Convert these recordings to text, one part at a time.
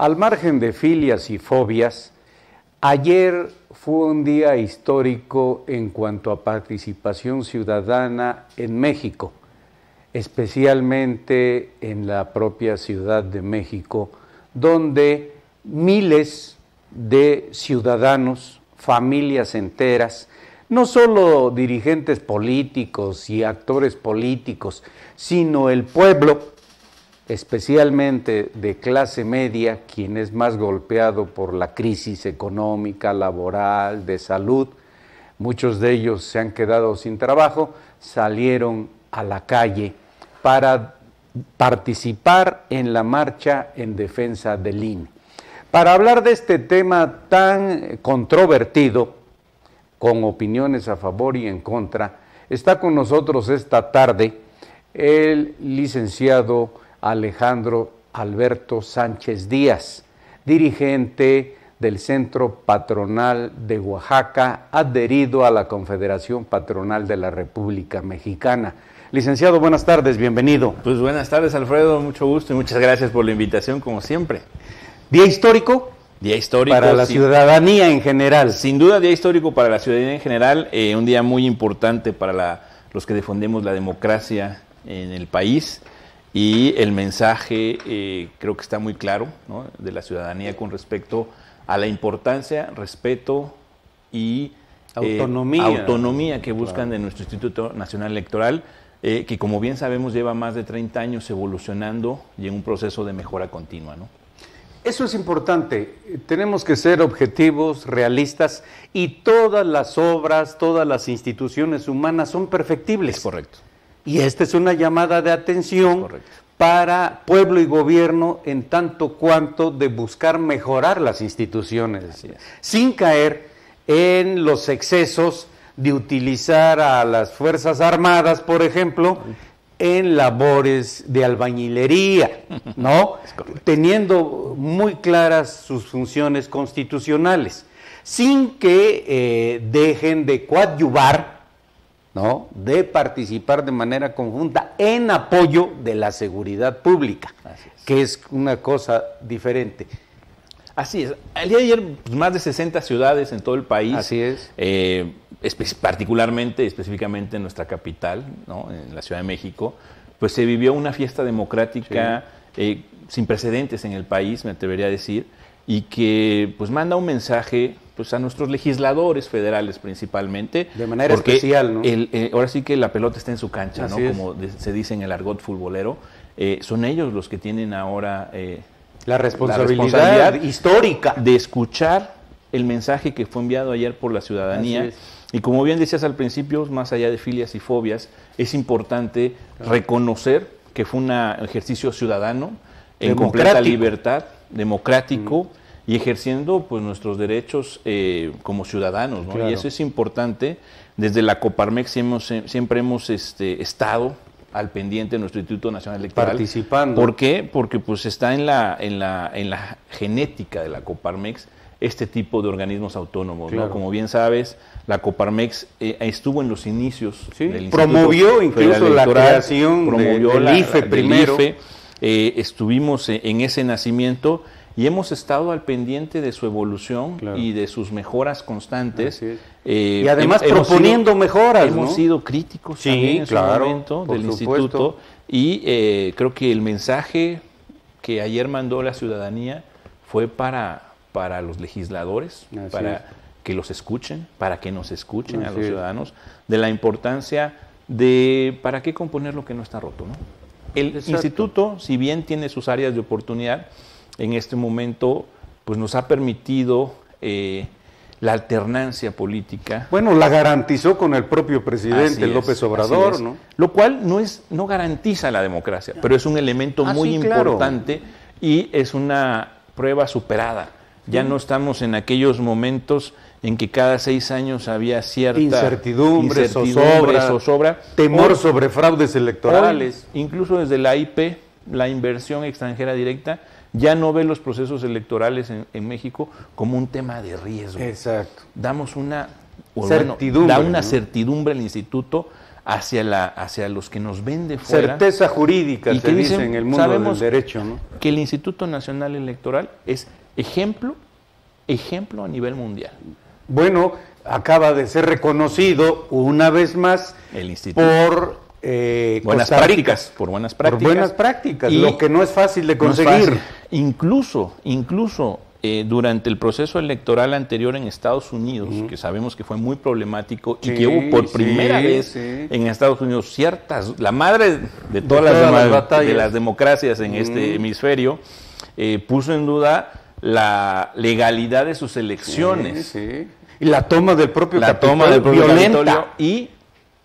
Al margen de filias y fobias, ayer fue un día histórico en cuanto a participación ciudadana en México, especialmente en la propia Ciudad de México, donde miles de ciudadanos, familias enteras, no solo dirigentes políticos y actores políticos, sino el pueblo, especialmente de clase media, quien es más golpeado por la crisis económica, laboral, de salud, muchos de ellos se han quedado sin trabajo, salieron a la calle para participar en la marcha en defensa del INE. Para hablar de este tema tan controvertido, con opiniones a favor y en contra, está con nosotros esta tarde el licenciado Alejandro Alberto Sánchez Díaz, dirigente del Centro Patronal de Oaxaca, adherido a la Confederación Patronal de la República Mexicana. Licenciado, buenas tardes, bienvenido. Pues buenas tardes, Alfredo, mucho gusto y muchas gracias por la invitación, como siempre. Día histórico. Día histórico. Para la ciudadanía en general. Sin duda, día histórico para la ciudadanía en general, eh, un día muy importante para los que defendemos la democracia en el país y el mensaje eh, creo que está muy claro de la ciudadanía con respecto a la importancia, respeto y eh, autonomía, autonomía que buscan de nuestro Instituto Nacional Electoral, eh, que como bien sabemos lleva más de 30 años evolucionando y en un proceso de mejora continua. ¿no? Eso es importante. Tenemos que ser objetivos, realistas y todas las obras, todas las instituciones humanas son perfectibles. Es correcto. Y esta es una llamada de atención para pueblo y gobierno en tanto cuanto de buscar mejorar las instituciones, sin caer en los excesos de utilizar a las Fuerzas Armadas, por ejemplo, en labores de albañilería, ¿no? Teniendo muy claras sus funciones constitucionales, sin que eh, dejen de coadyuvar ¿no? de participar de manera conjunta en apoyo de la seguridad pública, que es una cosa diferente. Así es. El día de ayer, pues, más de 60 ciudades en todo el país. Así es. Eh, particularmente, específicamente en nuestra capital, ¿no? en la Ciudad de México, pues se vivió una fiesta democrática eh, sin precedentes en el país, me atrevería a decir, y que pues manda un mensaje pues a nuestros legisladores federales principalmente. De manera especial, ¿no? Eh, ahora sí que la pelota está en su cancha, ¿no? Como se dice en el argot futbolero. Eh, son ellos los que tienen ahora eh, la, responsabilidad histórica de escuchar el mensaje que fue enviado ayer por la ciudadanía. Y como bien decías al principio, más allá de filias y fobias, es importante reconocer que fue un ejercicio ciudadano en completa libertad, democrático y ejerciendo pues nuestros derechos eh, como ciudadanos, Y eso es importante. Desde la Coparmex siempre, siempre hemos este, estado al pendiente de nuestro Instituto Nacional Electoral. Participando. ¿Por qué? Porque pues está en la, en la, en la genética de la Coparmex este tipo de organismos autónomos. Como bien sabes, la Coparmex eh, estuvo en los inicios del Promovió incluso la creación promovió del IFE primero. Eh, estuvimos en ese nacimiento y hemos estado al pendiente de su evolución y de sus mejoras constantes. Eh, y además proponiendo mejoras. Hemos sido críticos también en claro, momento del instituto y eh, creo que el mensaje que ayer mandó la ciudadanía fue para, para los legisladores, para que los escuchen, para que nos escuchen a los ciudadanos, de la importancia de para qué componer lo que no está roto. ¿no? El instituto, si bien tiene sus áreas de oportunidad, en este momento pues nos ha permitido eh, la alternancia política. Bueno, la garantizó con el propio presidente López Obrador, ¿no? Lo cual no es no garantiza la democracia, pero es un elemento ah, muy importante y es una prueba superada. Ya no estamos en aquellos momentos en que cada seis años había cierta incertidumbre, zozobra, temor sobre fraudes electorales. incluso desde la IP, la inversión extranjera directa, ya no ve los procesos electorales en, México como un tema de riesgo. Exacto. Damos una certidumbre, da una certidumbre al instituto hacia, la, hacia los que nos ven de fuera. Certeza jurídica, se dice en el mundo del derecho. ¿no? Que el Instituto Nacional Electoral es ejemplo, ejemplo a nivel mundial. Bueno, acaba de ser reconocido una vez más el instituto. por eh, buenas prácticas, por buenas prácticas. Por buenas prácticas, lo que no es fácil de conseguir. Incluso, incluso eh, durante el proceso electoral anterior en Estados Unidos, que sabemos que fue muy problemático y que hubo por primera vez en Estados Unidos ciertas, la madre de todas, las, de las democracias en este hemisferio, eh, puso en duda la legalidad de sus elecciones. Y la toma del propio la toma del propio violenta. y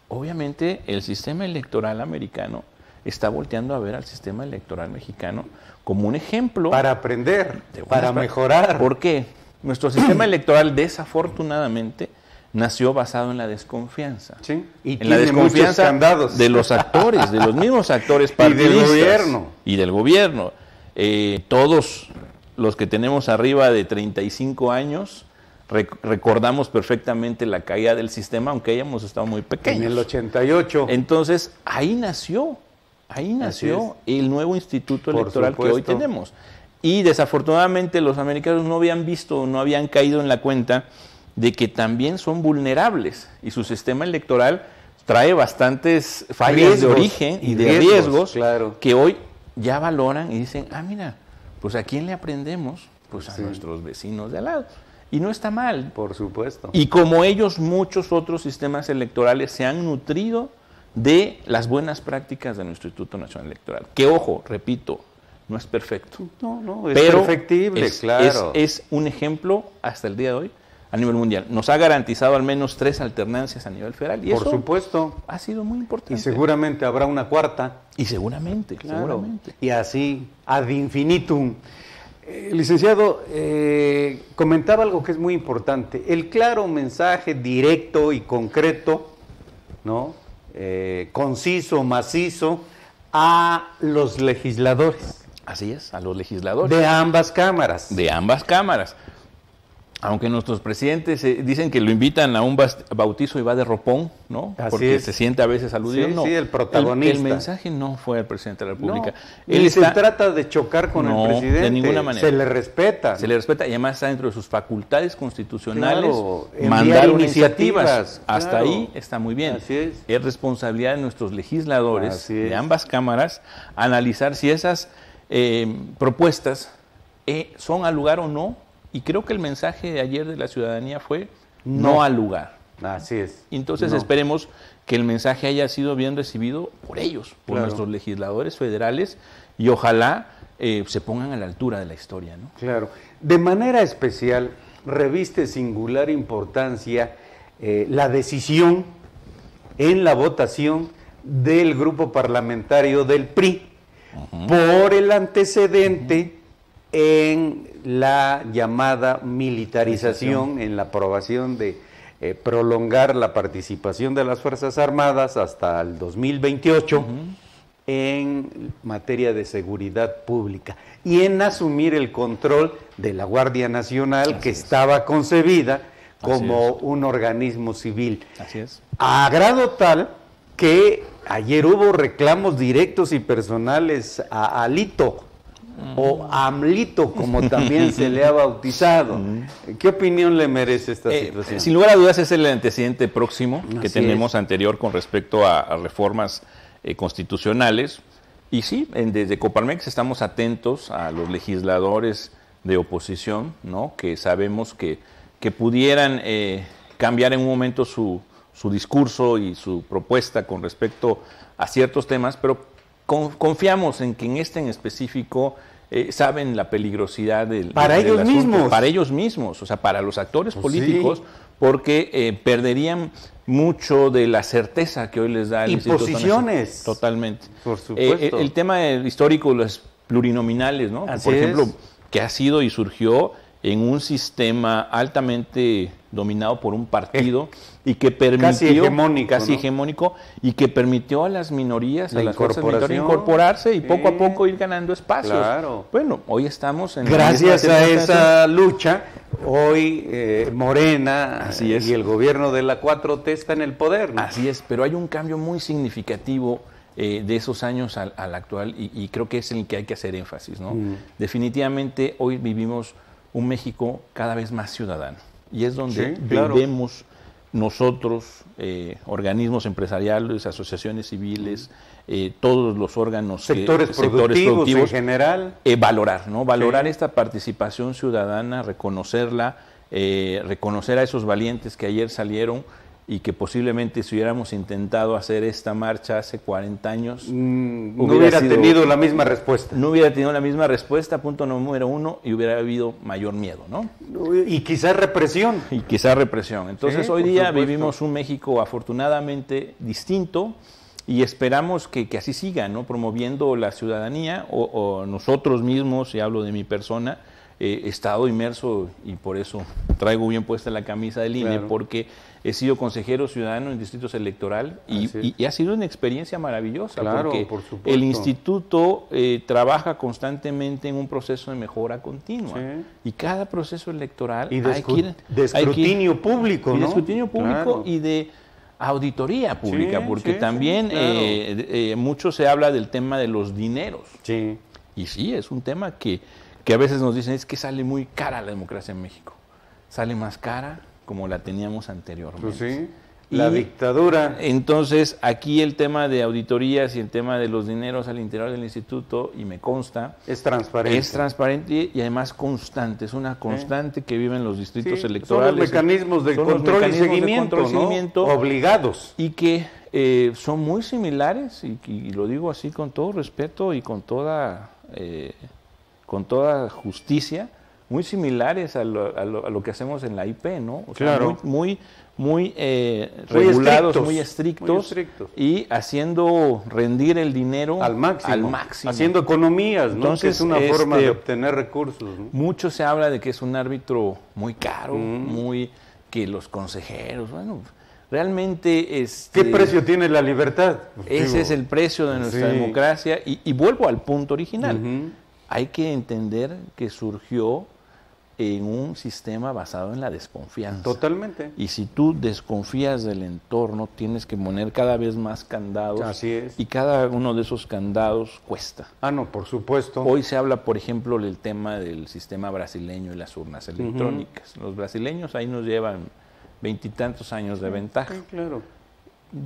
obviamente el sistema electoral americano está volteando a ver al sistema electoral mexicano como un ejemplo. Para aprender, para mejorar. ¿Por qué? Nuestro sistema electoral desafortunadamente nació basado en la desconfianza. Sí, y en la desconfianza de los actores, de los mismos actores partidistas. Y del gobierno. Y del gobierno. Eh, todos los que tenemos arriba de 35 años recordamos perfectamente la caída del sistema, aunque hayamos estado muy pequeños. En el 88. Entonces, ahí nació, ahí nació el nuevo instituto electoral que hoy tenemos. Y desafortunadamente los americanos no habían visto, no habían caído en la cuenta de que también son vulnerables y su sistema electoral trae bastantes fallas de origen y de riesgos, claro. que hoy ya valoran y dicen, ah, mira, pues a quién le aprendemos? Pues a nuestros vecinos de al lado. Y no está mal. Por supuesto. Y como ellos, muchos otros sistemas electorales se han nutrido de las buenas prácticas de nuestro Instituto Nacional Electoral. Que ojo, repito, no es perfecto. No, no, es perfectible, claro. Es, un ejemplo hasta el día de hoy a nivel mundial. Nos ha garantizado al menos tres alternancias a nivel federal. Y Por supuesto. Ha sido muy importante. Y seguramente habrá una cuarta. Y seguramente, seguramente. Y así, ad infinitum. Eh, licenciado, eh, comentaba algo que es muy importante, el claro mensaje directo y concreto, ¿no? Eh, conciso, macizo, a los legisladores. Así es, a los legisladores. De ambas cámaras. De ambas cámaras aunque nuestros presidentes eh, dicen que lo invitan a un bautizo y va de ropón, ¿no? Porque se siente a veces aludido. Sí, el protagonista. El, mensaje no fue el presidente de la República. Él se trata de chocar con el presidente. De ninguna manera. Se le respeta. Se le respeta y además está dentro de sus facultades constitucionales mandar iniciativas. Hasta ahí está muy bien. Así es. responsabilidad de nuestros legisladores de ambas cámaras analizar si esas eh, propuestas eh, son al lugar o no y creo que el mensaje de ayer de la ciudadanía fue no, al lugar. Así es. Entonces esperemos que el mensaje haya sido bien recibido por ellos, por nuestros legisladores federales, y ojalá eh, se pongan a la altura de la historia. ¿no? Claro. De manera especial, reviste singular importancia eh, la decisión en la votación del grupo parlamentario del PRI por el antecedente en la llamada militarización, en la aprobación de eh, prolongar la participación de las Fuerzas Armadas hasta el 2028 en materia de seguridad pública y en asumir el control de la Guardia Nacional que estaba concebida como un organismo civil. Así es. A grado tal que ayer hubo reclamos directos y personales a Alito, o AMLITO, como también se le ha bautizado. ¿Qué opinión le merece esta eh, situación? Sin lugar a dudas es el antecedente próximo que tenemos anterior con respecto a, reformas eh, constitucionales. Y sí, desde Coparmex estamos atentos a los legisladores de oposición, ¿no? que sabemos que, que pudieran eh, cambiar en un momento su, su discurso y su propuesta con respecto a ciertos temas, pero confiamos en que en este en específico eh, saben la peligrosidad del para ellos mismos. Para ellos mismos o sea para los actores pues políticos porque eh, perderían mucho de la certeza que hoy les da el y posiciones. Totalmente. Por eh, supuesto. el tema histórico los plurinominales no por ejemplo que ha sido y surgió en un sistema altamente dominado por un partido y que permitió casi hegemónico, casi hegemónico y que permitió a las minorías, a las incorporarse y poco a poco ir ganando espacios. Claro. Bueno, hoy estamos en gracias a esa lucha hoy eh, Morena Así es. y el gobierno de la 4T está en el poder. ¿no? Así es, pero hay un cambio muy significativo eh, de esos años al, al actual y, y creo que es en el que hay que hacer énfasis. ¿no? Mm. Definitivamente hoy vivimos un México cada vez más ciudadano y es donde Sí, claro. nosotros, eh, organismos empresariales, asociaciones civiles, eh, todos los órganos, que- sectores, productivos en general. eh, valorar, ¿no? Valorar Sí. esta participación ciudadana, reconocerla, reconocer a esos valientes que ayer salieron y que posiblemente si hubiéramos intentado hacer esta marcha hace 40 años, Mm, no Hubiera hubiera sido- tenido la misma respuesta. no hubiera tenido la misma respuesta, punto número uno, y hubiera habido mayor miedo, ¿no? Y quizás represión. Y quizá represión. Entonces Sí, hoy día supuesto. vivimos un México afortunadamente distinto y esperamos que, que así siga, ¿no? Promoviendo la ciudadanía o, o nosotros mismos, y hablo de mi persona, eh, estado inmerso y por eso traigo bien puesta la camisa del INE, Claro. porque he sido consejero ciudadano en distritos electoral y, ha sido una experiencia maravillosa, Claro, porque por supuesto. el instituto eh, trabaja constantemente en un proceso de mejora continua Sí. y cada proceso electoral Y de, hay escu- que ir- de hay que ir- escrutinio público, y de ¿no? escrutinio público Claro. y de auditoría pública, Sí, porque sí, también claro. eh, eh, mucho se habla del tema de los dineros. Sí. Y sí, es un tema que, que a veces nos dicen es que sale muy cara la democracia en México. Sale más cara como la teníamos anteriormente. Pues sí. Y- La dictadura. Entonces, aquí el tema de auditorías y el tema de los dineros al interior del instituto, y me consta, Es transparente. es transparente y además constante, es una constante que vive en los distritos Sí, electorales. Son los mecanismos de Son los control mecanismos y de seguimiento, control y ¿no? seguimiento. Obligados. y que eh, son muy similares, y, y lo digo así con todo respeto y con toda, eh, con toda justicia, muy similares a lo, a lo- a lo que hacemos en la IP, ¿no? O sea, Claro. muy, muy, muy, eh, regulados, estrictos, muy estrictos, muy estrictos. y haciendo rendir el dinero Al máximo. Al máximo. Haciendo economías, ¿no? Entonces, que es una forma este, de obtener recursos. ¿no? Mucho se habla de que es un árbitro muy caro, Mm. muy que los consejeros, bueno, realmente ¿Qué este, precio tiene la libertad? Ese Digo, es el precio de nuestra sí. democracia y, y vuelvo al punto original. Hay que entender que surgió en un sistema basado en la desconfianza. Totalmente. Y si tú desconfías del entorno, tienes que poner cada vez más candados. Así es. Y cada uno de esos candados cuesta. Ah, no, por supuesto. Hoy se habla, por ejemplo, del tema del sistema brasileño y las urnas electrónicas. Los brasileños ahí nos llevan veintitantos años de ventaja. Sí, claro.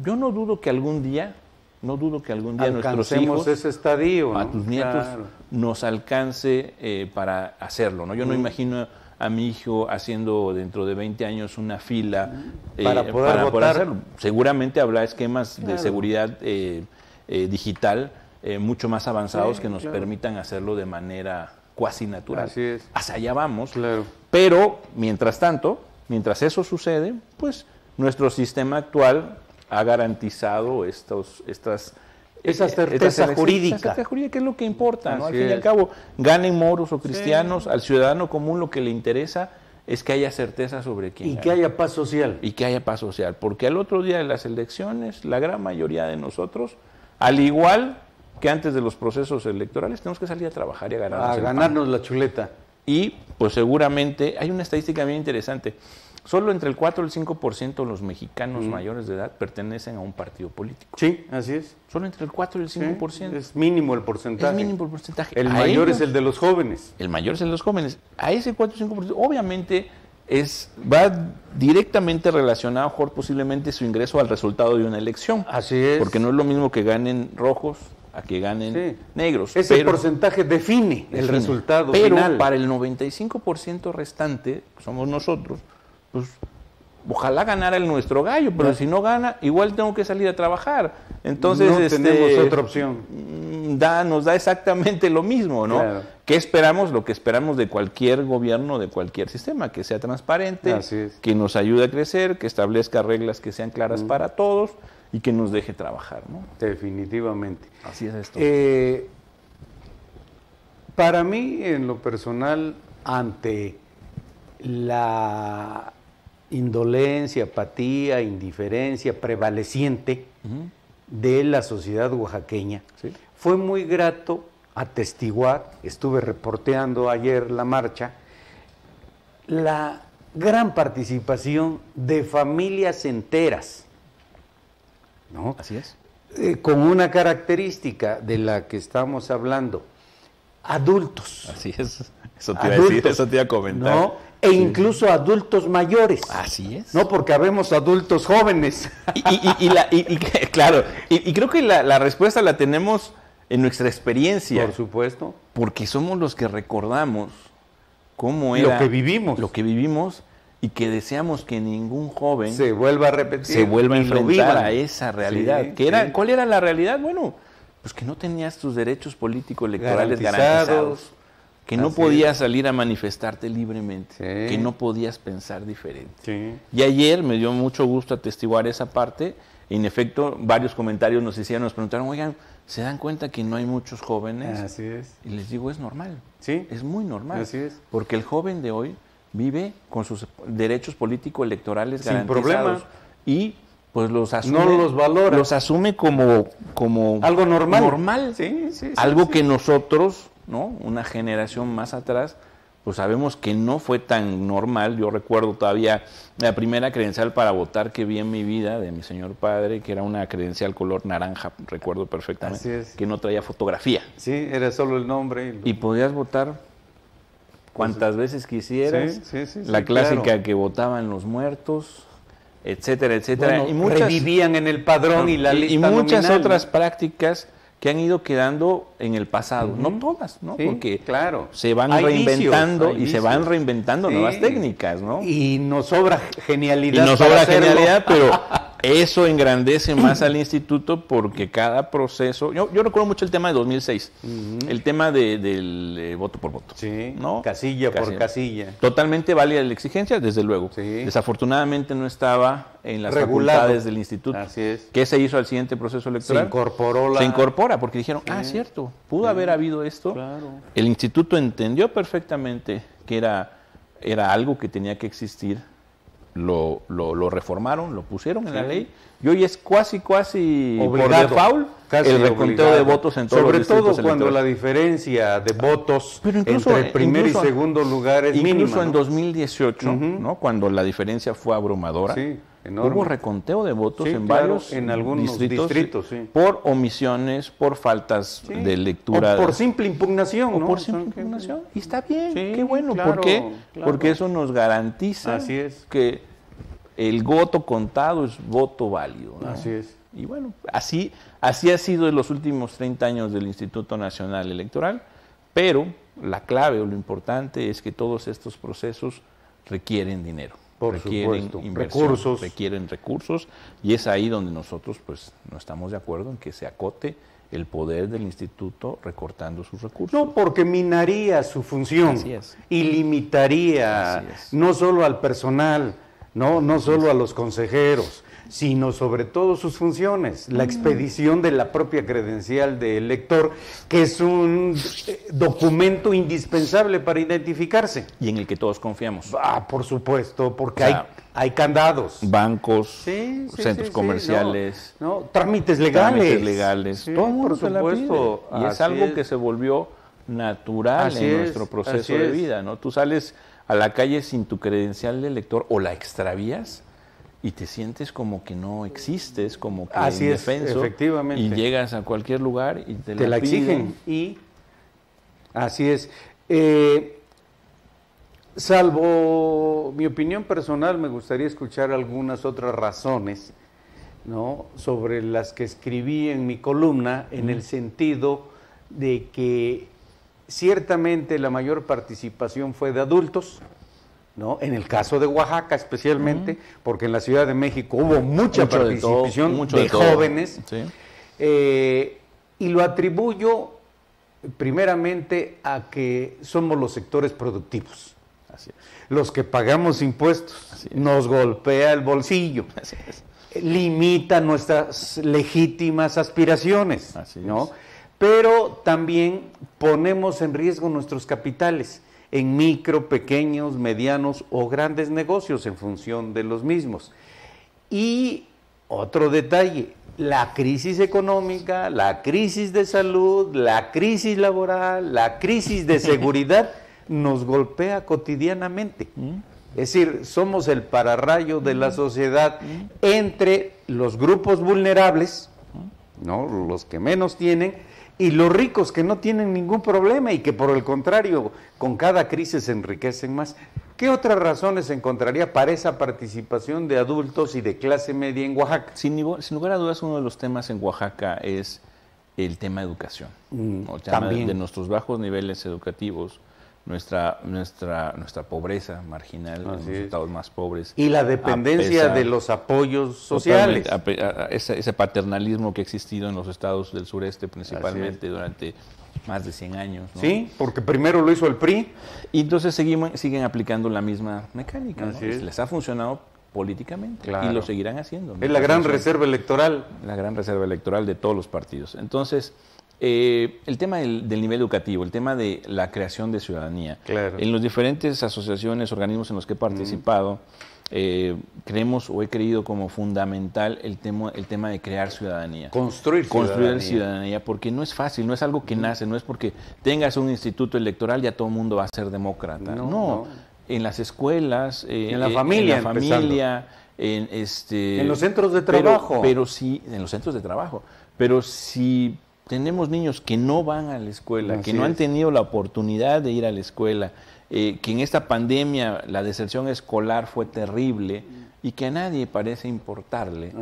Yo no dudo que algún día, no dudo que algún día nuestros hijos, ese estadio. a tus nietos, Claro. nos alcance eh, para hacerlo. ¿no? Yo no imagino a mi hijo haciendo dentro de 20 años una fila eh, Para poder votar. hacerlo. Seguramente habrá esquemas de seguridad eh, digital mucho más avanzados Sí, que nos claro. permitan hacerlo de manera cuasi natural. Así es. Hacia allá vamos. Claro. Pero, mientras tanto, mientras eso sucede, pues nuestro sistema actual ha garantizado estos, estas... Esa eh, certeza jurídica. Esa certeza jurídica que es lo que importa, ¿no? Al fin y al cabo, ganen moros o cristianos, al ciudadano común lo que le interesa es que haya certeza sobre quién Y gana que haya paz social. y que haya paz social. Porque al otro día de las elecciones, la gran mayoría de nosotros, al igual que antes de los procesos electorales, tenemos que salir a trabajar y a ganarnos A pan. ganarnos la chuleta. Y pues seguramente hay una estadística bien interesante. Solo entre el 4 y el 5% de los mexicanos mayores de edad pertenecen a un partido político. Sí, así es. Solo entre el 4 y el Sí, 5%. Es mínimo el Es porcentaje. mínimo el porcentaje. El A mayor ellos- es el de los jóvenes. el mayor es el de los jóvenes. A ese 4 o 5%, obviamente, es, va directamente relacionado, Jorge, posiblemente su ingreso al resultado de una elección. Así es. Porque no es lo mismo que ganen rojos a que ganen Sí. negros. Ese pero- porcentaje define, el resultado Pero final. para el 95% restante, que somos nosotros, pues ojalá ganara el nuestro gallo, pero si no gana, igual tengo que salir a trabajar. Entonces, no este, tenemos otra opción. mm, Da, nos da exactamente lo mismo, ¿no? Claro. ¿Qué esperamos? Lo que esperamos de cualquier gobierno, de cualquier sistema, que sea transparente, es. que nos ayude a crecer, que establezca reglas que sean claras para todos y que nos deje trabajar, ¿no? Definitivamente. Así es esto. Eh, para mí, en lo personal, ante la indolencia, apatía, indiferencia prevaleciente de la sociedad oaxaqueña, Sí. fue muy grato atestiguar, estuve reporteando ayer la marcha, la gran participación de familias enteras. ¿no? Así es. Eh, con una característica de la que estamos hablando, adultos. Así es. Eso te iba a decir, eso te iba a comentar. ¿no? E incluso adultos mayores. Así es. No, porque habemos adultos jóvenes. Y, claro, y, creo que la, la, respuesta la tenemos en nuestra experiencia. Por supuesto. Porque somos los que recordamos cómo era. Lo que vivimos. Lo que vivimos y que deseamos que ningún joven se vuelva a repetir, se vuelva a enfrentar a esa realidad. que era, ¿Cuál era la realidad? Bueno, pues que no tenías tus derechos políticos electorales garantizados, que no podías salir a manifestarte libremente, que no podías pensar diferente. Y ayer me dio mucho gusto atestiguar esa parte. En efecto, varios comentarios nos hicieron, nos preguntaron, oigan, ¿se dan cuenta que no hay muchos jóvenes? Así es. Y les digo, es normal. Sí. Es muy normal. Así es. Porque el joven de hoy vive con sus derechos políticos electorales Sin garantizados y pues los asume no los valora los asume como como algo normal normal sí, sí, algo que nosotros no una generación más atrás pues sabemos que no fue tan normal. Yo recuerdo todavía la primera credencial para votar que vi en mi vida de mi señor padre que era una credencial color naranja recuerdo perfectamente que no traía fotografía. Sí era solo el nombre y, y podías votar cuantas veces quisieras, la clásica que votaban los muertos, etcétera, etcétera. y muchas, revivían en el padrón y la lista Y muchas otras prácticas que han ido quedando en el pasado, no todas, ¿no? Porque claro. se van reinventando y se van reinventando nuevas técnicas, ¿no? Y nos sobra genialidad. Y nos sobra genialidad, pero Eso engrandece más al instituto porque cada proceso. Yo, yo recuerdo mucho el tema de 2006, el tema del eh, voto por voto. Sí, ¿no? Casilla, por casilla. Totalmente válida la exigencia, desde luego. Desafortunadamente no estaba en las facultades del instituto. Así es. ¿Qué se hizo al siguiente proceso electoral? Se incorporó la... Se incorpora porque dijeron, ah, cierto, pudo haber habido esto. Claro. El instituto entendió perfectamente que era, era algo que tenía que existir lo, lo, reformaron, lo pusieron en la ley y hoy es casi, casi por default el reconteo de votos en todos Sobre los todo cuando la diferencia de votos entre el primer y segundo lugar es incluso Incluso en 2018, ¿no? cuando la diferencia fue abrumadora, hubo reconteo de votos en varios en algunos distritos, por omisiones, por faltas de lectura. O por simple impugnación, o por simple impugnación. Y está bien, qué bueno. ¿Por qué? Porque eso nos garantiza Así es. que el voto contado es voto válido. Así es. Y bueno, así, así ha sido en los últimos 30 años del Instituto Nacional Electoral, pero la clave o lo importante es que todos estos procesos requieren dinero. Por requieren supuesto. recursos. requieren recursos y es ahí donde nosotros pues no estamos de acuerdo en que se acote el poder del instituto recortando sus recursos. No, porque minaría su función y limitaría no solo al personal, no, no solo a los consejeros, sino sobre todo sus funciones, la mm. expedición de la propia credencial de elector, que es un eh, documento indispensable para identificarse. Y en el que todos confiamos. Ah, por supuesto, porque hay, hay candados. Bancos, centros comerciales. no, trámites legales. Trámites legales. todo por supuesto. Y es algo que se volvió natural en nuestro proceso de vida, ¿no? Tú sales a la calle sin tu credencial de elector o la extravías y te sientes como que no existes, como que Así indefenso, efectivamente. y llegas a cualquier lugar y te, la, exigen. Y así es. Eh, salvo mi opinión personal, me gustaría escuchar algunas otras razones ¿no? sobre las que escribí en mi columna, en el sentido de que Ciertamente la mayor participación fue de adultos, ¿no? En el caso de Oaxaca especialmente, porque en la Ciudad de México hubo mucha participación de, jóvenes. Eh, y lo atribuyo primeramente a que somos los sectores productivos. Los que pagamos impuestos, nos golpea el bolsillo. limita nuestras legítimas aspiraciones, ¿no? Pero también ponemos en riesgo nuestros capitales en micro, pequeños, medianos o grandes negocios en función de los mismos. Y otro detalle, la crisis económica, la crisis de salud, la crisis laboral, la crisis de seguridad nos golpea cotidianamente. Es decir, somos el pararrayo de la sociedad entre los grupos vulnerables, ¿no? los que menos tienen, y los ricos que no tienen ningún problema y que por el contrario, con cada crisis se enriquecen más. ¿Qué otras razones encontraría para esa participación de adultos y de clase media en Oaxaca? Sin, lugar a dudas, uno de los temas en Oaxaca es el tema educación, mm, también. de nuestros bajos niveles educativos, nuestra, nuestra, nuestra pobreza marginal, los estados más pobres. Y la dependencia de los apoyos sociales. ese, paternalismo que ha existido en los estados del sureste principalmente durante más de 100 años. Sí, porque primero lo hizo el PRI. Y entonces seguimos, siguen aplicando la misma mecánica. Les ha funcionado políticamente y lo seguirán haciendo. Es la gran reserva electoral. La gran reserva electoral de todos los partidos. Entonces, eh, el tema del, nivel educativo, el tema de la creación de ciudadanía. En las diferentes asociaciones, organismos en los que he participado, eh, creemos o he creído como fundamental el tema, el tema de crear ciudadanía. Construir ciudadanía. Construir ciudadanía, porque no es fácil, no es algo que nace, no es porque tengas un instituto electoral ya todo el mundo va a ser demócrata. No, en las escuelas, eh, en la familia, en, la familia en, este, en los centros de trabajo. Pero, pero sí, en los centros de trabajo. Pero si tenemos niños que no van a la escuela, que no han tenido la oportunidad de ir a la escuela, eh, que en esta pandemia la deserción escolar fue terrible y que a nadie parece importarle,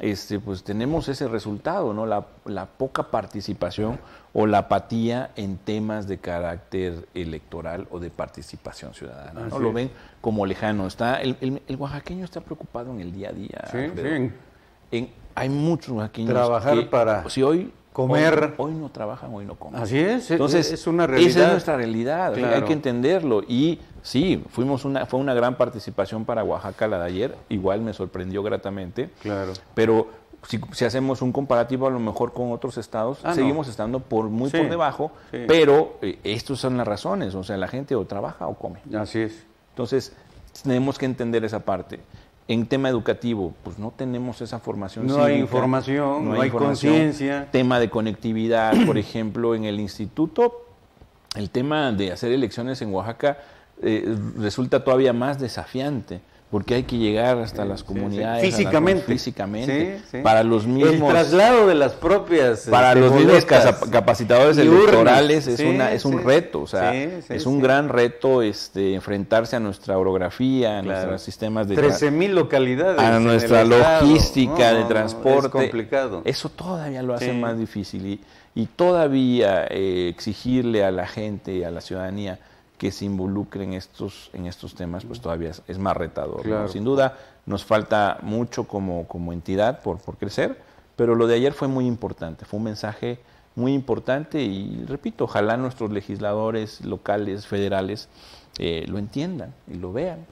este, pues tenemos ese resultado, ¿no? La, poca participación o la apatía en temas de carácter electoral o de participación ciudadana. ¿no? Lo ven como lejano. Está, el, el, oaxaqueño está preocupado en el día a día. Sí, hay muchos oaxaqueños Trabajar para... Si hoy comer. Hoy, no trabajan, hoy no comen. Así es, entonces es una realidad. Esa es nuestra realidad, hay que entenderlo. Y sí, fuimos una, fue una gran participación para Oaxaca la de ayer, igual me sorprendió gratamente. Claro. Pero si, hacemos un comparativo a lo mejor con otros estados, ah, seguimos estando por muy por debajo, pero eh, estas son las razones, o sea, la gente o trabaja o come. Así es. Entonces, tenemos que entender esa parte. En tema educativo, pues no tenemos esa formación. No hay información, no, hay, conciencia. Tema de conectividad, por ejemplo, en el instituto, el tema de hacer elecciones en Oaxaca eh, resulta todavía más desafiante porque hay que llegar hasta las comunidades físicamente, físicamente para los mismos el traslado de las propias para este, los mismos capacitadores electorales es una es un reto o sea es un gran reto este enfrentarse a nuestra orografía a nuestros sistemas de 13 mil localidades a nuestra logística de transporte. es complicado. Eso todavía lo hace más difícil y, y todavía eh, exigirle a la gente a la ciudadanía que se involucren en estos, en estos temas, pues todavía es, más retador. Sin duda nos falta mucho como, como entidad por, por crecer, pero lo de ayer fue muy importante, fue un mensaje muy importante y repito, ojalá nuestros legisladores locales, federales, eh, lo entiendan y lo vean.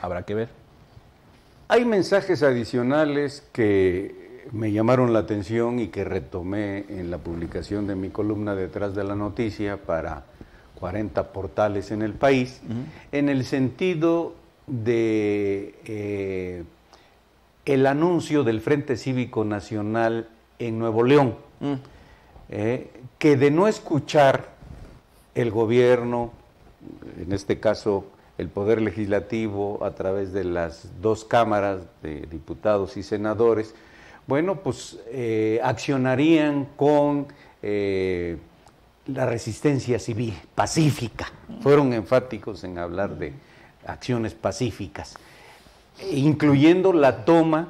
Habrá que ver. Hay mensajes adicionales que me llamaron la atención y que retomé en la publicación de mi columna detrás de la noticia para 40 portales en el país, en el sentido de eh, el anuncio del Frente Cívico Nacional en Nuevo León, mm. eh, que de no escuchar el gobierno, en este caso el Poder Legislativo a través de las dos cámaras de diputados y senadores, bueno, pues eh, accionarían con la resistencia civil, pacífica. Fueron enfáticos en hablar de acciones pacíficas, incluyendo la toma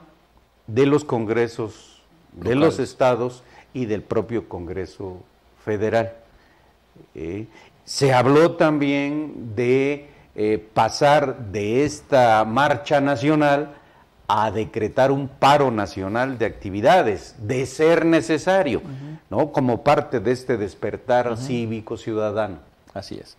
de los congresos de los estados y del propio Congreso Federal. Eh, se habló también de eh, pasar de esta marcha nacional a decretar un paro nacional de actividades, de ser necesario, ¿no? Como parte de este despertar cívico ciudadano. Así es.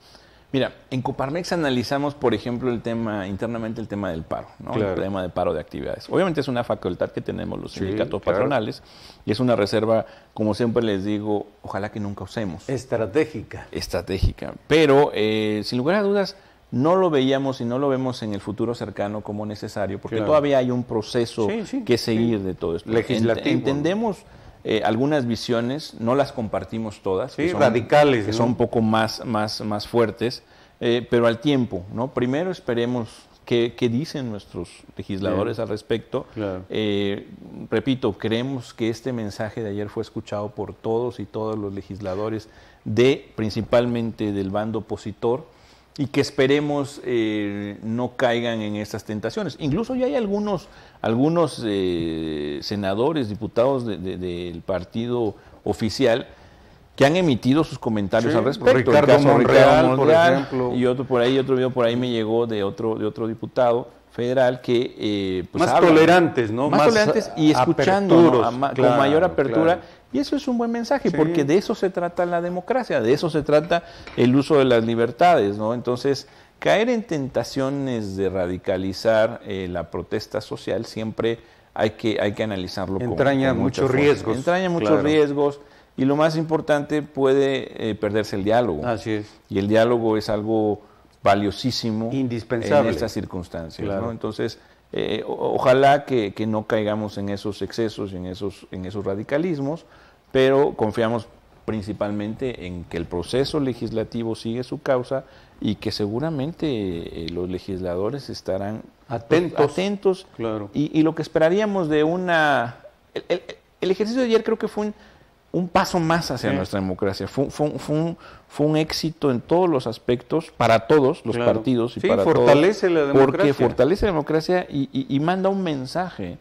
Mira, en Coparmex analizamos, por ejemplo, el tema, internamente el tema del paro, ¿no? El tema de paro de actividades. Obviamente es una facultad que tenemos los sindicatos patronales y es una reserva, como siempre les digo, ojalá que nunca usemos. Estratégica. Estratégica. Pero, eh, sin lugar a dudas, no lo veíamos y no lo vemos en el futuro cercano como necesario, porque todavía hay un proceso que seguir de todo esto. Legislativo. entendemos eh, algunas visiones, no las compartimos todas, que son, radicales, que son un poco más, más, más fuertes, eh, pero al tiempo, ¿no? Primero esperemos qué, dicen nuestros legisladores al respecto. Eh, repito, creemos que este mensaje de ayer fue escuchado por todos y todos los legisladores de principalmente del bando opositor y que esperemos eh, no caigan en estas tentaciones. Incluso ya hay algunos, algunos eh, senadores, diputados del partido oficial que han emitido sus comentarios al respecto. Ricardo, Monreal, por ejemplo. Y otro por ahí, otro video por ahí me llegó de otro, de otro diputado federal que eh, pues más tolerantes, ¿no? Más, tolerantes y escuchando con mayor apertura. Y eso es un buen mensaje, porque de eso se trata la democracia, de eso se trata el uso de las libertades, ¿no? Entonces, caer en tentaciones de radicalizar eh, la protesta social siempre hay que, hay que analizarlo. Entraña muchos riesgos. Entraña muchos riesgos y lo más importante puede eh, perderse el diálogo. Así es. Y el diálogo es algo valiosísimo indispensable en estas circunstancias. ¿no? Entonces, eh, ojalá que, no caigamos en esos excesos, en esos, en esos radicalismos, pero confiamos principalmente en que el proceso legislativo sigue su causa y que seguramente eh, los legisladores estarán atentos, atentos claro. y, lo que esperaríamos de una... el ejercicio de ayer creo que fue un un paso más hacia nuestra democracia. Fue, un, éxito en todos los aspectos, para todos los partidos y para fortalece la democracia. Porque fortalece la democracia y, manda un mensaje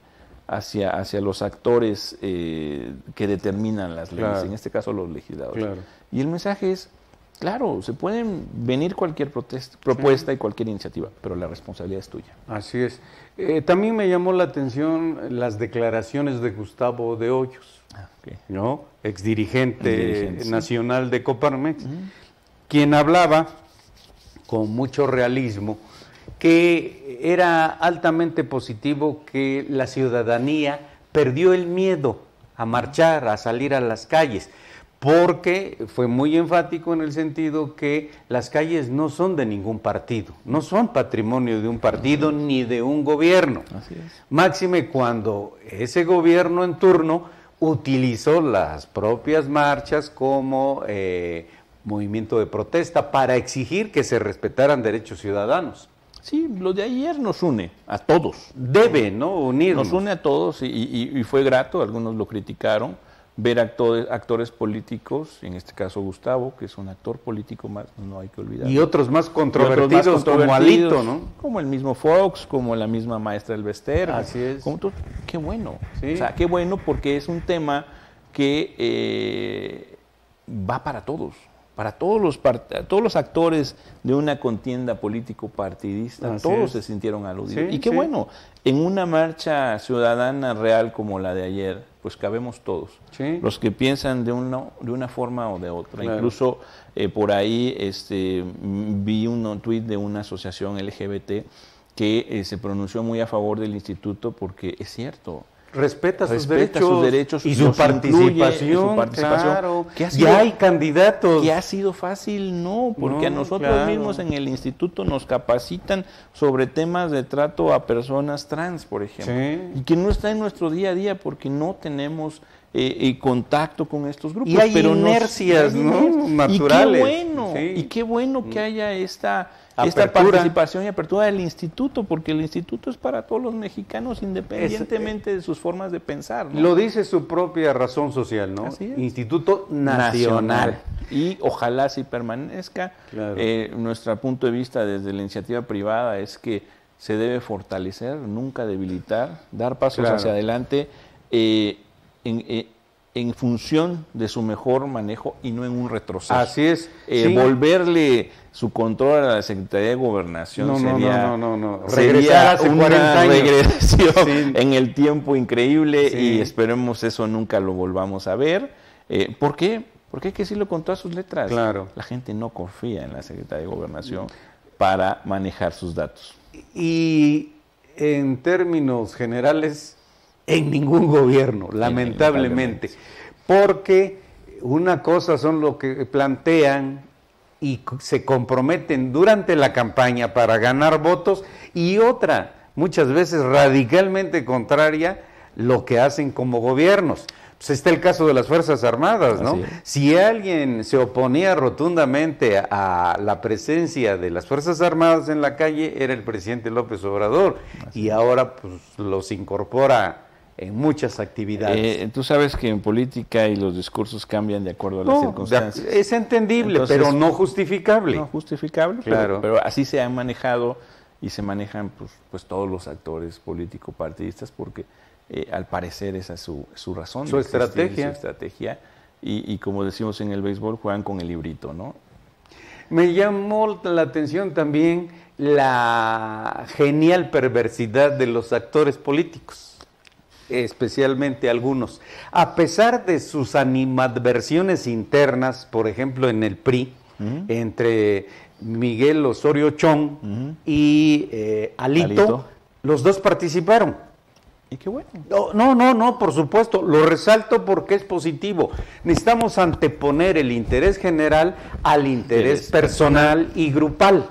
hacia, hacia los actores eh, que determinan las leyes, en este caso los legisladores. Y el mensaje es, claro, se pueden venir cualquier propuesta y cualquier iniciativa, pero la responsabilidad es tuya. Así es. Eh, también me llamó la atención las declaraciones de Gustavo de Hoyos ¿no? Ex dirigente nacional de Coparmex, quien hablaba con mucho realismo que era altamente positivo que la ciudadanía perdió el miedo a marchar, a salir a las calles, porque fue muy enfático en el sentido que las calles no son de ningún partido, no son patrimonio de un partido ni de un gobierno. Máxime cuando ese gobierno en turno utilizó las propias marchas como eh, movimiento de protesta para exigir que se respetaran derechos ciudadanos. Sí, lo de ayer nos une a todos. Debe, ¿no? Unirnos. Nos une a todos y fue grato, algunos lo criticaron, ver actores, actores políticos, en este caso Gustavo, que es un actor político más, no hay que olvidar. Y otros más controvertidos, como Alito, ¿no? Como el mismo Fox, como la misma maestra del Bester. Así es. Como qué bueno. O sea, qué bueno porque es un tema que eh, va para todos para todos los, todos los actores de una contienda político-partidista, todos se sintieron aludidos. y qué bueno, en una marcha ciudadana real como la de ayer, pues cabemos todos. Los que piensan de una, de una forma o de otra. Incluso eh, por ahí este, vi un tuit de una asociación LGBT que eh, se pronunció muy a favor del instituto porque es cierto, respeta, sus, derechos, y, su participación, Claro. ya hay candidatos. Que ha sido fácil, no, porque a nosotros mismos en el instituto nos capacitan sobre temas de trato a personas trans, por ejemplo, y que no está en nuestro día a día porque no tenemos eh, eh contacto con estos grupos. Y hay pero inercias, ¿no? Naturales. Y qué bueno, y qué bueno que haya esta esta participación y apertura del instituto, porque el instituto es para todos los mexicanos independientemente de sus formas de pensar. Lo dice su propia razón social, ¿no? Instituto Nacional. Y ojalá si permanezca. Eh, nuestro punto de vista desde la iniciativa privada es que se debe fortalecer, nunca debilitar, dar pasos hacia adelante. Eh, en, eh, en función de su mejor manejo y no en un retroceso. Así es. Eh, volverle su control a la Secretaría de Gobernación no, sería, no, no, no, no, hace una 40 años. regresión en el tiempo increíble y esperemos eso nunca lo volvamos a ver. Eh, ¿Por qué? Porque hay que decirlo con todas sus letras. Claro. La gente no confía en la Secretaría de Gobernación para manejar sus datos. Y en términos generales, en ningún gobierno, lamentablemente. Porque una cosa son lo que plantean y se comprometen durante la campaña para ganar votos y otra, muchas veces radicalmente contraria, lo que hacen como gobiernos. Pues está el caso de las Fuerzas Armadas, ¿no? Si alguien se oponía rotundamente a la presencia de las Fuerzas Armadas en la calle, era el presidente López Obrador. y ahora pues los incorpora en muchas actividades. Eh, tú sabes que en política y los discursos cambian de acuerdo a las circunstancias. Es entendible, pero no justificable. No justificable, claro. pero, así se han manejado y se manejan pues, pues todos los actores político-partidistas porque eh, al parecer esa es su, su razón. Su estrategia. Su estrategia. Y, como decimos en el béisbol, juegan con el librito, ¿no? Me llamó la atención también la genial perversidad de los actores políticos, especialmente algunos. A pesar de sus animadversiones internas, por ejemplo en el PRI, entre Miguel Osorio Chong y eh, Alito, los dos participaron. Y qué bueno. No, no, no, no, por supuesto. Lo resalto porque es positivo. Necesitamos anteponer el interés general al interés, personal, y grupal.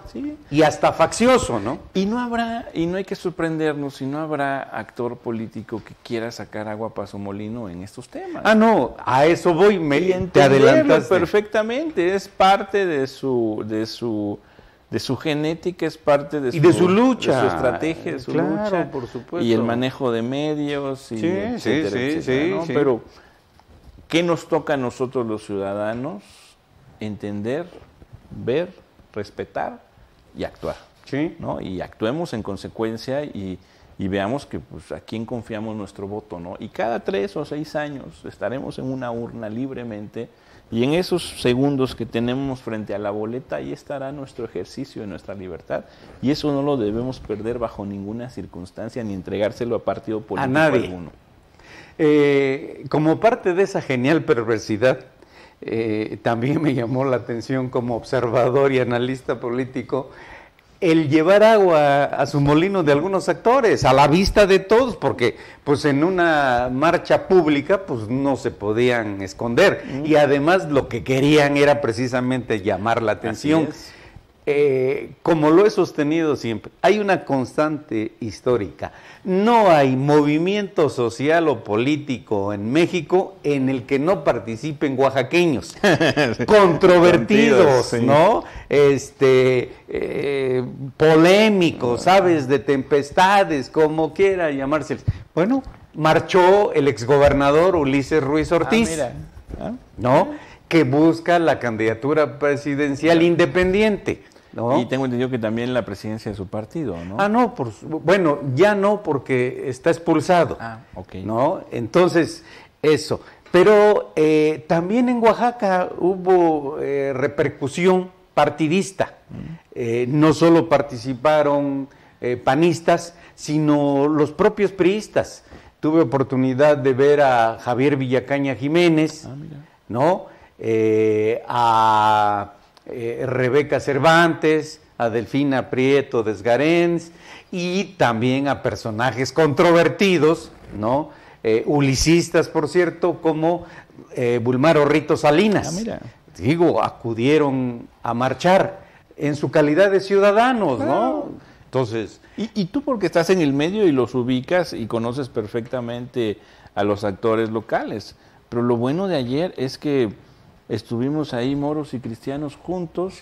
Y hasta faccioso, ¿no? Y no habrá, y no hay que sorprendernos, si no habrá actor político que quiera sacar agua para su molino en estos temas. Ah, no, a eso voy, me te adelantas. perfectamente, es parte de su, de su de su genética, es parte de, su, de su lucha, su estrategia, de su lucha, por supuesto. y el manejo de medios, y sí, sí, sí, Pero, ¿qué nos toca a nosotros los ciudadanos? Entender, ver, respetar y actuar. Sí. ¿no? Y actuemos en consecuencia y, y veamos que pues, a quién confiamos nuestro voto. ¿no? Y cada tres o seis años estaremos en una urna libremente y en esos segundos que tenemos frente a la boleta, ahí estará nuestro ejercicio de nuestra libertad. Y eso no lo debemos perder bajo ninguna circunstancia ni entregárselo a partido político a nadie. alguno. Eh, como parte de esa genial perversidad, eh, también me llamó la atención como observador y analista político el llevar agua a su molino de algunos actores, a la vista de todos, porque pues en una marcha pública pues no se podían esconder. Y además lo que querían era precisamente llamar la atención. Eh, como lo he sostenido siempre, hay una constante histórica. No hay movimiento social o político en México en el que no participen oaxaqueños, controvertidos, ¿no? Este, eh, polémicos, ¿sabes? De tempestades, como quiera llamarse. Bueno, marchó el exgobernador Ulises Ruiz ah, Ortiz, ¿no? Que busca la candidatura presidencial independiente. Y tengo entendido que también la presidencia de su partido, ¿no? Ah, no, por, bueno, ya no porque está expulsado. Ah, ok. ¿No? Entonces, eso. Pero eh, también en Oaxaca hubo eh, repercusión partidista. Mm. Eh, no solo participaron panistas, sino los propios priistas. Tuve oportunidad de ver a Javier Villacaña Jiménez, ah, ¿no? a eh, Rebeca Cervantes, a Delfina Prieto Desgarens y también a personajes controvertidos, ¿no? Eh, ulicistas, por cierto, como eh, Bulmaro Rito Salinas. Ah, Digo, acudieron a marchar en su calidad de ciudadanos, ¿no? Entonces. Y, y, tú, porque estás en el medio y los ubicas y conoces perfectamente a los actores locales. Pero lo bueno de ayer es que estuvimos ahí moros y cristianos juntos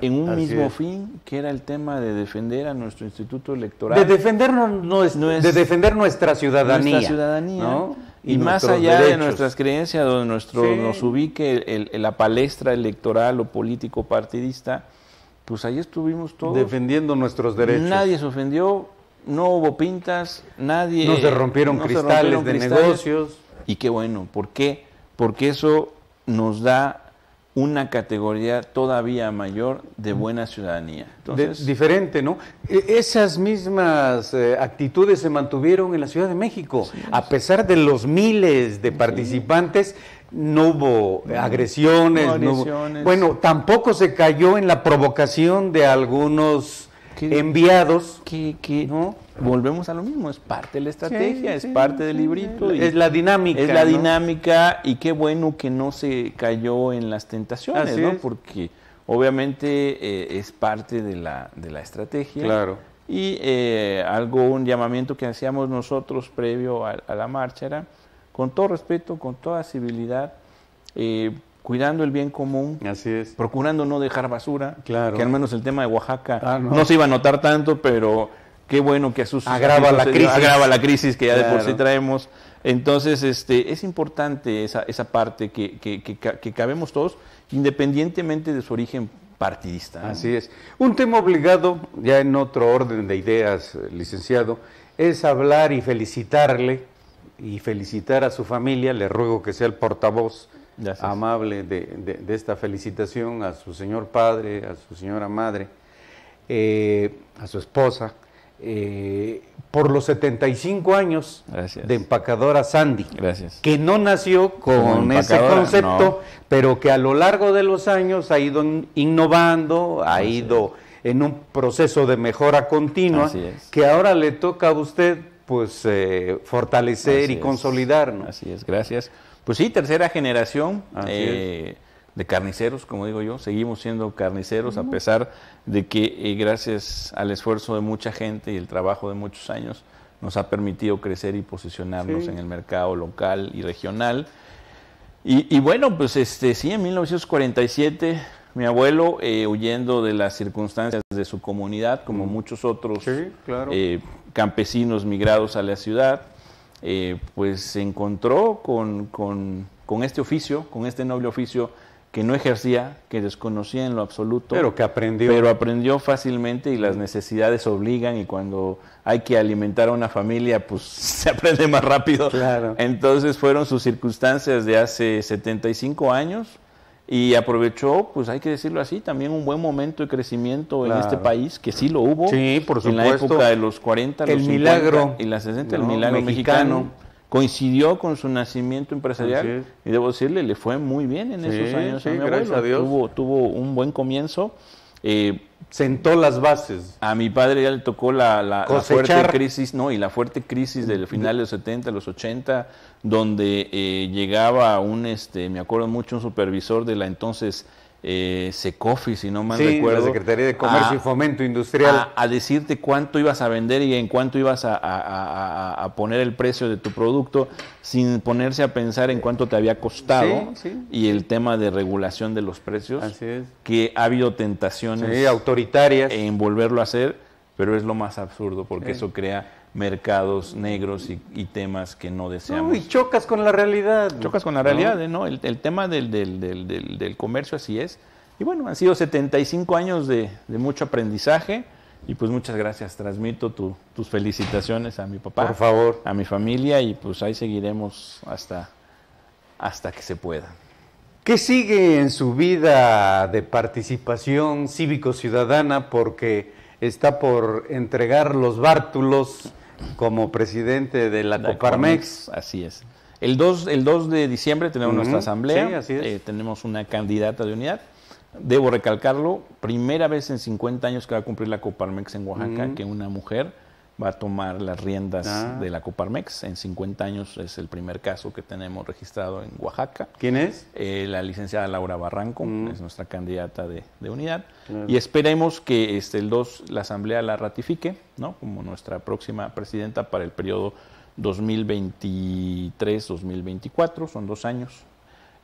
en un mismo fin, que era el tema de defender a nuestro instituto electoral. De defender, no, es, de defender nuestra ciudadanía. Nuestra ciudadanía. Y, más allá de nuestras creencias, donde nuestro, nos ubique la palestra electoral o político partidista, pues ahí estuvimos todos. Defendiendo nuestros derechos. Nadie se ofendió, no hubo pintas, nadie... No se rompieron cristales de negocios. Y qué bueno, ¿por qué? Porque eso nos da una categoría todavía mayor de buena ciudadanía. diferente, ¿no? E, esas mismas eh, actitudes se mantuvieron en la Ciudad de México. a pesar de los miles de participantes, no hubo agresiones. bueno, tampoco se cayó en la provocación de algunos enviados. Que, ¿no? Volvemos a lo mismo, es parte de la estrategia, es parte del librito. es la dinámica. Es la dinámica y qué bueno que no se cayó en las tentaciones, ¿no? Porque obviamente eh, es parte de la, de la estrategia. Claro. Y eh, algo, un llamamiento que hacíamos nosotros previo a, la marcha era, con todo respeto, con toda civilidad, eh, cuidando el bien común, Así es. procurando no dejar basura, Claro. que al menos el tema de Oaxaca Ah, no. no. se iba a notar tanto, pero qué bueno que a sus Agrava la crisis. agrava la crisis que ya de por sí traemos. Entonces, este, es importante esa, esa parte que, que, que, ca- que cabemos todos, independientemente de su origen partidista. ¿no? Así es. Un tema obligado, ya en otro orden de ideas, licenciado, es hablar y felicitarle y felicitar a su familia. Le ruego que sea el portavoz Gracias. amable de, de- de esta felicitación a su señor padre, a su señora madre, eh, a su esposa, eh, por los 75 años Gracias. de empacadora Sandy Gracias. que no nació con ese concepto, no. pero que a lo largo de los años ha ido in- innovando, ha Así ido en un proceso de mejora continua, es. que ahora le toca a usted pues eh, fortalecer Así y es. consolidar. ¿no? Así es, gracias. Pues sí, tercera generación Así eh, de carniceros, como digo yo. Seguimos siendo carniceros a pesar de que eh, gracias al esfuerzo de mucha gente y el trabajo de muchos años nos ha permitido crecer y posicionarnos Sí. en el mercado local y regional. Y, y bueno, pues este sí, en 1947 mi abuelo, eh, huyendo de las circunstancias de su comunidad, como muchos otros Sí, claro. eh, campesinos migrados a la ciudad, pues se encontró con, con- con este oficio, con este noble oficio que no ejercía, que desconocía en lo absoluto. Pero que aprendió. Pero aprendió fácilmente y las necesidades obligan y cuando hay que alimentar a una familia, pues se aprende más rápido. Claro. Entonces fueron sus circunstancias de hace 75 años y aprovechó, pues hay que decirlo así, también un buen momento de crecimiento en este país, que sí lo hubo. Sí, por En la supuesto. época de los 40, El los 50 milagro, y la 60, ¿no? el milagro Mexicano. mexicano. Coincidió con su nacimiento empresarial y debo decirle, le fue muy bien en Sí, esos años sí, a mi gracias abuelo. a Dios. Tuvo, tuvo un buen comienzo. Eh, Sentó las bases. a mi padre ya le tocó la, la- fuerte crisis, no, y la fuerte crisis del final de los 70, los 80, donde eh, llegaba un, este, me acuerdo mucho, un supervisor de la entonces eh, Secofi, si no mal Sí, recuerdo. la Secretaría de Comercio a- y Fomento Industrial. a, a decirte cuánto ibas a vender y en cuánto ibas a, poner el precio de tu producto sin ponerse a pensar en cuánto te había costado Sí, sí. y el tema de regulación de los precios, Así es. que ha habido tentaciones autoritarias. en volverlo a hacer, pero es lo más absurdo porque eso crea mercados negros y, y temas que no deseamos. No, y chocas con la realidad. Chocas con la realidad. ¿no? El, el tema del, del- del- del- del comercio así es. Y bueno, han sido 75 años de, de mucho aprendizaje y pues muchas gracias. Transmito tu- tus felicitaciones a mi papá, Por favor. a mi familia y pues ahí seguiremos hasta, hasta que se pueda. ¿Qué sigue en su vida de participación cívico-ciudadana? Porque está por entregar los bártulos como presidente de la, La Coparmex. Así es. El 2, el 2 de diciembre tenemos nuestra asamblea. sí, así es. Eh, tenemos una candidata de unidad. Debo recalcarlo, primera vez en 50 años que va a cumplir la Coparmex en Oaxaca que una mujer va a tomar las riendas Ah. de la Coparmex. En 50 años es el primer caso que tenemos registrado en Oaxaca. ¿Quién es? Eh, la licenciada Laura Barranco Mm. es nuestra candidata de, de unidad. Claro. Y esperemos que este, el 2 la Asamblea la ratifique ¿no? como nuestra próxima presidenta para el periodo 2023-2024, son dos años.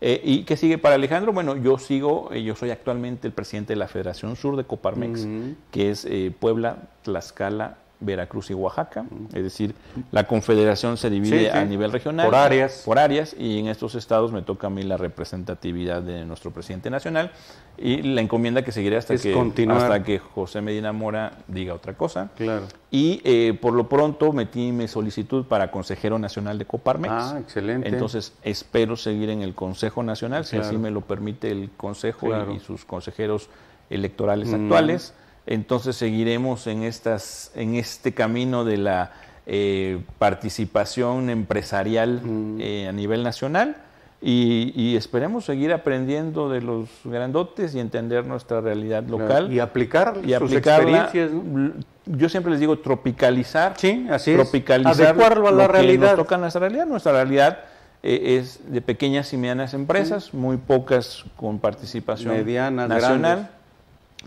Eh, ¿Y qué sigue para Alejandro? Bueno, yo sigo, eh, yo soy actualmente el presidente de la Federación Sur de Coparmex, Ujú. que es Puebla, Tlaxcala, Veracruz y Oaxaca. Es decir, la confederación se divide Sí, sí. a nivel regional. Por áreas. Por áreas, y en estos estados me toca a mí la representatividad de nuestro presidente nacional y la encomienda que seguiré hasta, Es que, continuar. hasta que José Medina Mora diga otra cosa. Claro. Y eh, por lo pronto metí mi solicitud para consejero nacional de Coparmex. Ah, excelente. Entonces espero seguir en el Consejo Nacional, si así me lo permite el Consejo y, sus consejeros electorales Mm. actuales. Entonces seguiremos en, estas, en este camino de la eh, participación empresarial Mm. eh, a nivel nacional y, y esperemos seguir aprendiendo de los grandotes y entender nuestra realidad Claro. local Y aplicar y sus experiencias. ¿no? Yo siempre les digo tropicalizar Sí, así es. tropicalizar Adecuarlo a la lo que realidad. nos toca nuestra realidad. Nuestra realidad eh, es de pequeñas y medianas empresas, muy pocas con participación Medianas, nacional, grandes.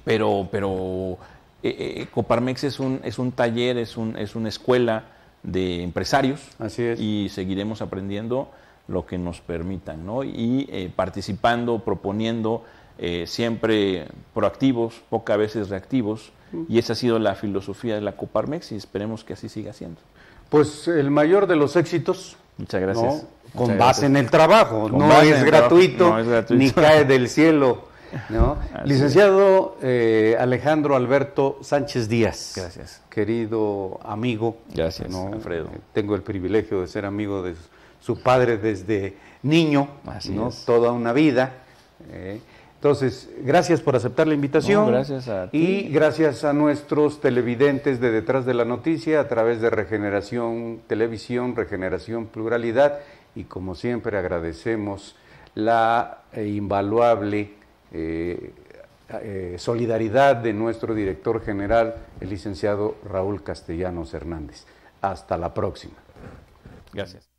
Pero pero eh, eh, Coparmex es un es un taller, es un es una escuela de empresarios. Así es. Y seguiremos aprendiendo lo que nos permitan, ¿no? Y eh, participando, proponiendo, eh, siempre proactivos, pocas veces reactivos. Y esa ha sido la filosofía de la Coparmex y esperemos que así siga siendo. Pues el mayor de los éxitos. Muchas gracias. Con base en el trabajo, no es, gratuito, ni cae del cielo. ¿No? Licenciado eh, Alejandro Alberto Sánchez Díaz. Gracias. Querido amigo. Gracias, Alfredo. Tengo el privilegio de ser amigo de su padre desde niño, ¿no? toda una vida. Eh, entonces, gracias por aceptar la invitación. gracias a ti. Y gracias a nuestros televidentes de Detrás de la Noticia a través de Regeneración Televisión, Regeneración Pluralidad. Y como siempre agradecemos la eh, invaluable eh, eh, solidaridad de nuestro director general, el licenciado Raúl Castellanos Hernández. Hasta la próxima. Gracias.